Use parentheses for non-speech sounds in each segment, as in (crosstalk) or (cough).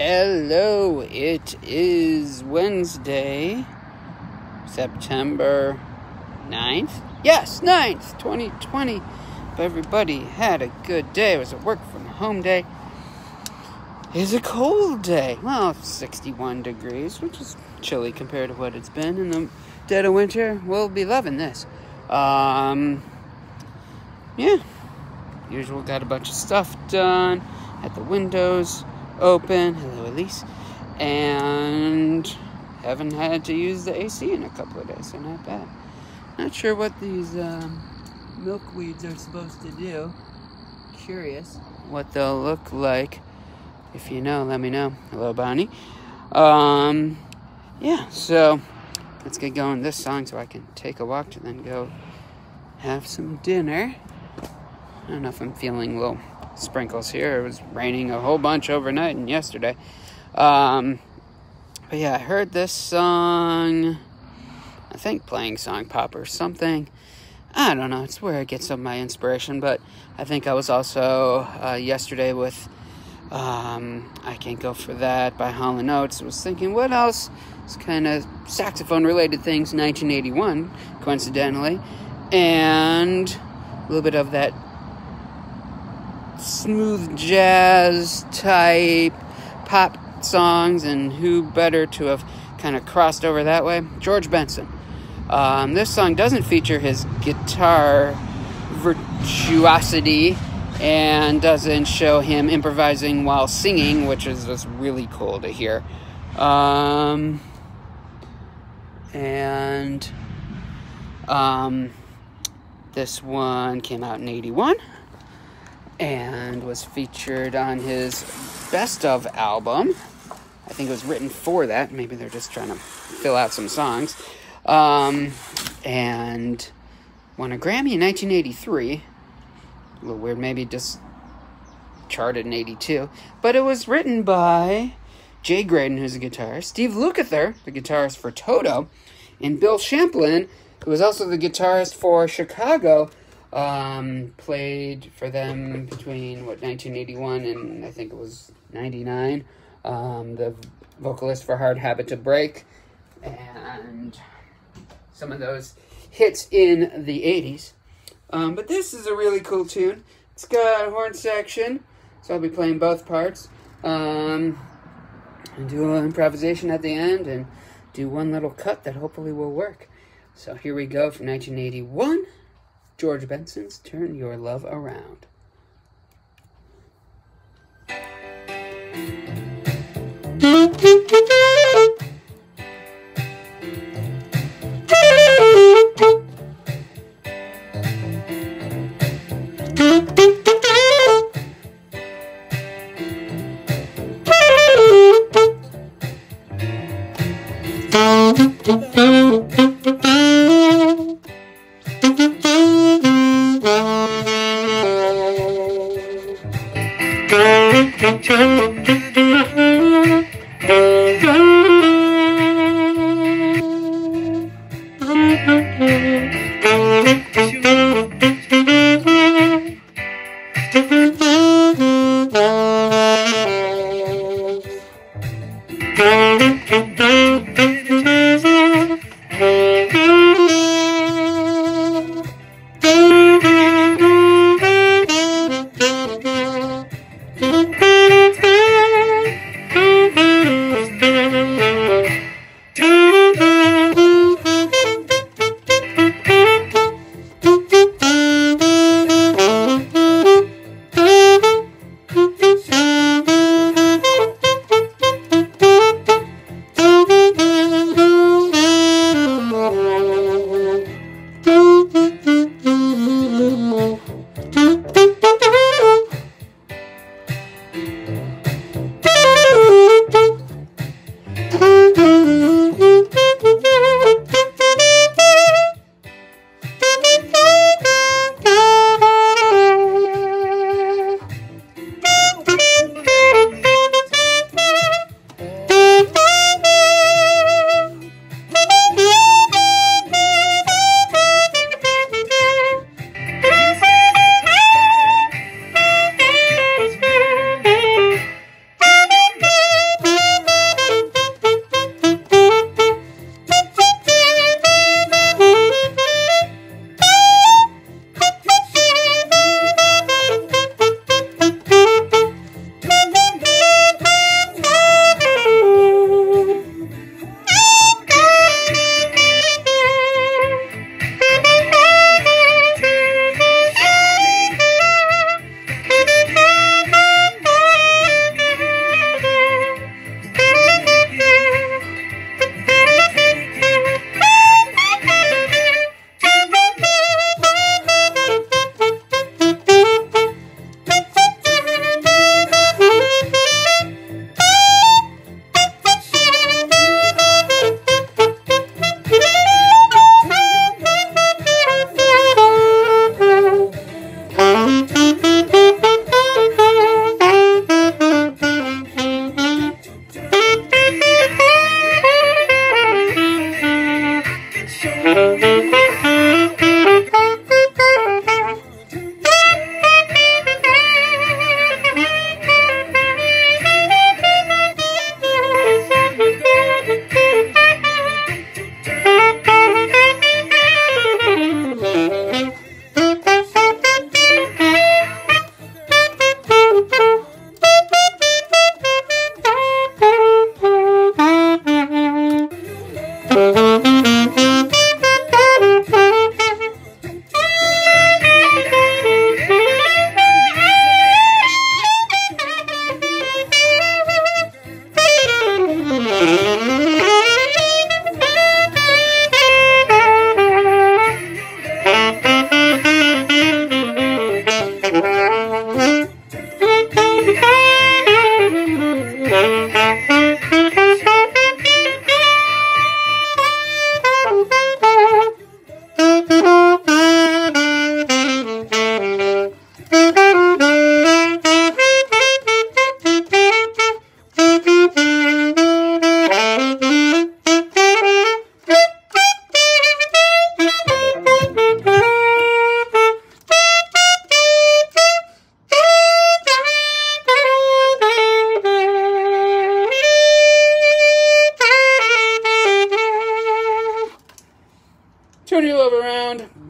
Hello, it is Wednesday, September 9th. Yes, 9th, 2020. Hope everybody had a good day. It was a work from home day. It's a cold day. Well, 61 degrees, which is chilly compared to what it's been in the dead of winter. We'll be loving this. Um, yeah, usual got a bunch of stuff done at the windows open. Hello, Elise. And haven't had to use the AC in a couple of days, so not bad. Not sure what these um, milkweeds are supposed to do. Curious what they'll look like. If you know, let me know. Hello, Bonnie. Um, yeah, so let's get going this song so I can take a walk to then go have some dinner. I don't know if I'm feeling little sprinkles here. It was raining a whole bunch overnight and yesterday. Um, but yeah, I heard this song. I think playing SongPop or something. I don't know. It's where I get some of my inspiration. But I think I was also uh, yesterday with um, I Can't Go For That by Hall & Oates. I was thinking, what else? It's kind of saxophone related things, 1981, coincidentally. And a little bit of that smooth jazz type pop songs, and who better to have kind of crossed over that way? George Benson. Um, this song doesn't feature his guitar virtuosity and doesn't show him improvising while singing, which is just really cool to hear. Um, and um, this one came out in 81 and was featured on his best of album. I think it was written for that. Maybe they're just trying to fill out some songs. Um, and won a Grammy in 1983. A little weird, maybe just charted in 82. But it was written by Jay Graydon, who's a guitarist, Steve Lukather, the guitarist for Toto, and Bill Champlin, who was also the guitarist for Chicago um, played for them between what 1981 and I think it was 99. Um, the vocalist for Hard Habit to Break, and some of those hits in the 80s. Um, but this is a really cool tune. It's got a horn section, so I'll be playing both parts. Um, and do an improvisation at the end and do one little cut that hopefully will work. So here we go from 1981. George Benson's Turn Your Love Around. (laughs) Thank you.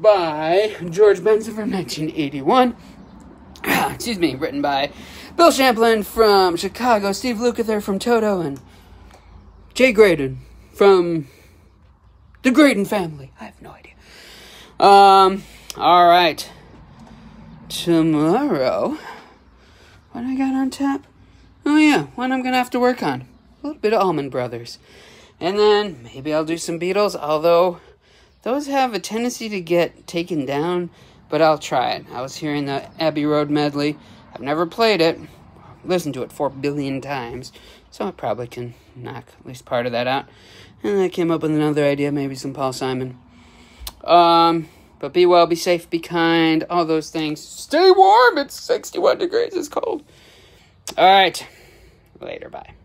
By George Benson from 1981. (clears throat) Excuse me, written by Bill Champlin from Chicago, Steve Lukather from Toto, and Jay Graydon from the Graydon family. I have no idea. Um, alright. Tomorrow, what I got on tap? Oh yeah, one I'm gonna have to work on. A little bit of Allman Brothers. And then maybe I'll do some Beatles, although those have a tendency to get taken down, but I'll try it. I was hearing the Abbey Road medley. I've never played it, listened to it four billion times, so I probably can knock at least part of that out. And I came up with another idea, maybe some Paul Simon. Um, but be well, be safe, be kind, all those things. Stay warm. It's 61 degrees. It's cold. All right. Later. Bye.